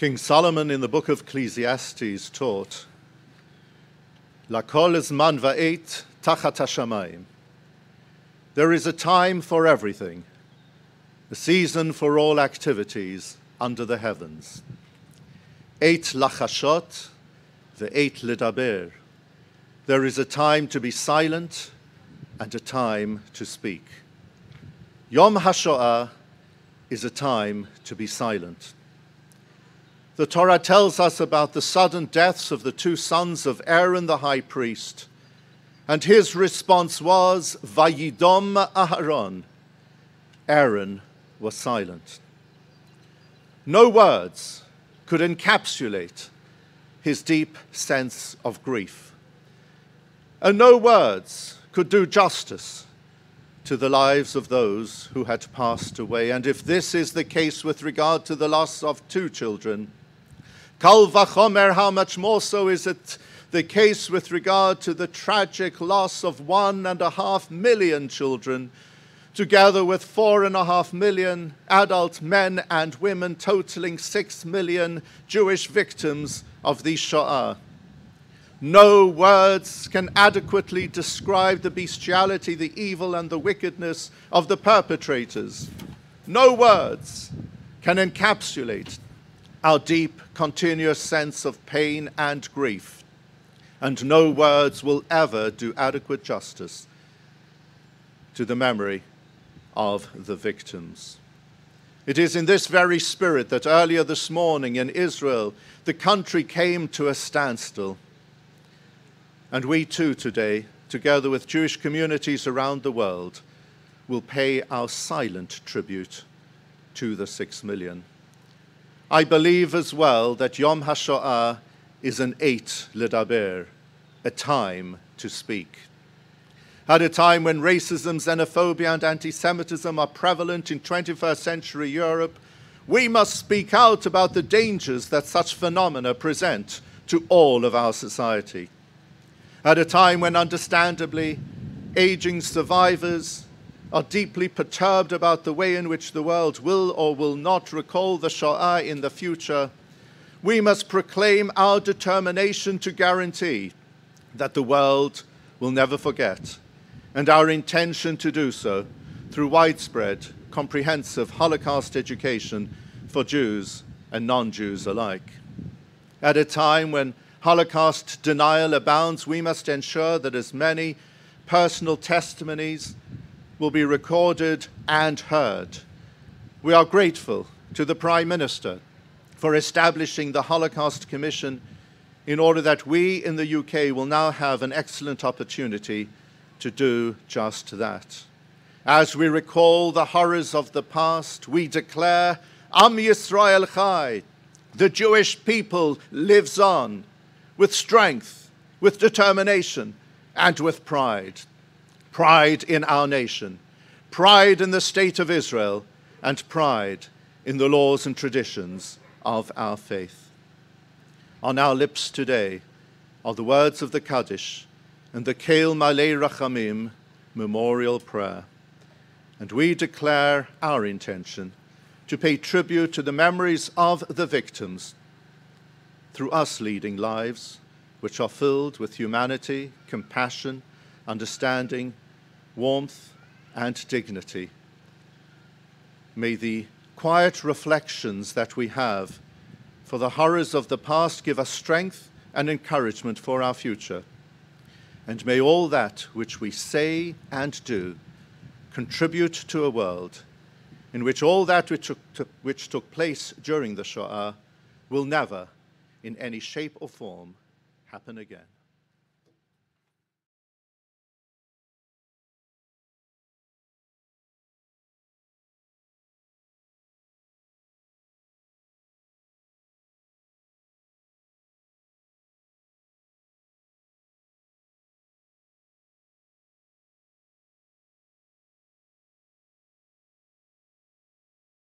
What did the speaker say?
King Solomon in the book of Ecclesiastes taught, Lakol zman va'et tachat hashamayim. There is a time for everything, a season for all activities under the heavens. Et lachashot, the et lidaber. There is a time to be silent and a time to speak. Yom HaShoah is a time to be silent. The Torah tells us about the sudden deaths of the two sons of Aaron the high priest, and his response was, Vayidom Aharon. Aaron was silent. No words could encapsulate his deep sense of grief. And no words could do justice to the lives of those who had passed away. And if this is the case with regard to the loss of two children, Kal how much more so is it the case with regard to the tragic loss of one and a half million children, together with four and a half million adult men and women, totaling six million Jewish victims of the Shoah. No words can adequately describe the bestiality, the evil, and the wickedness of the perpetrators. No words can encapsulate our deep, continuous sense of pain and grief. And no words will ever do adequate justice to the memory of the victims. It is in this very spirit that earlier this morning in Israel, the country came to a standstill. And we too today, together with Jewish communities around the world, will pay our silent tribute to the six million. I believe as well that Yom HaShoah is an et ledaber, a time to speak. At a time when racism, xenophobia, and anti Semitism are prevalent in 21st century Europe, we must speak out about the dangers that such phenomena present to all of our society at a time when, understandably, aging survivors are deeply perturbed about the way in which the world will or will not recall the Shoah in the future, we must proclaim our determination to guarantee that the world will never forget, and our intention to do so through widespread, comprehensive Holocaust education for Jews and non Jews alike. At a time when Holocaust denial abounds, we must ensure that as many personal testimonies will be recorded and heard. We are grateful to the Prime Minister for establishing the Holocaust Commission in order that we in the UK will now have an excellent opportunity to do just that. As we recall the horrors of the past, we declare Am Yisrael Chai, the Jewish people lives on with strength, with determination, and with pride. Pride in our nation, pride in the state of Israel, and pride in the laws and traditions of our faith. On our lips today are the words of the Kaddish and the Keil Malay Rachamim memorial prayer. And we declare our intention to pay tribute to the memories of the victims through us leading lives which are filled with humanity, compassion, understanding, warmth, and dignity. May the quiet reflections that we have for the horrors of the past give us strength and encouragement for our future. And may all that which we say and do contribute to a world in which all that which took, which took place during the Shoah will never in any shape or form happen again.